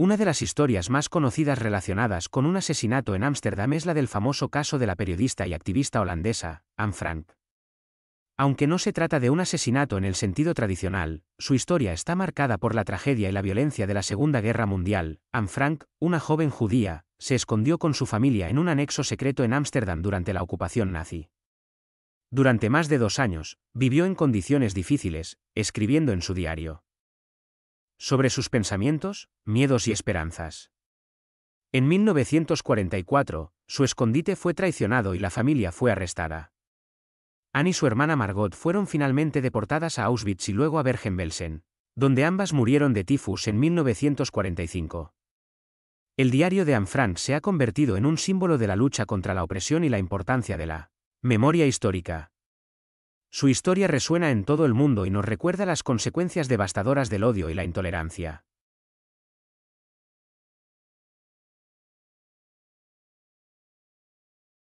Una de las historias más conocidas relacionadas con un asesinato en Ámsterdam es la del famoso caso de la periodista y activista holandesa, Anne Frank. Aunque no se trata de un asesinato en el sentido tradicional, su historia está marcada por la tragedia y la violencia de la Segunda Guerra Mundial. Anne Frank, una joven judía, se escondió con su familia en un anexo secreto en Ámsterdam durante la ocupación nazi. Durante más de dos años, vivió en condiciones difíciles, escribiendo en su diario sobre sus pensamientos, miedos y esperanzas. En 1944, su escondite fue traicionado y la familia fue arrestada. Anne y su hermana Margot fueron finalmente deportadas a Auschwitz y luego a Bergen-Belsen, donde ambas murieron de tifus en 1945. El diario de Anne Frank se ha convertido en un símbolo de la lucha contra la opresión y la importancia de la memoria histórica. Su historia resuena en todo el mundo y nos recuerda las consecuencias devastadoras del odio y la intolerancia.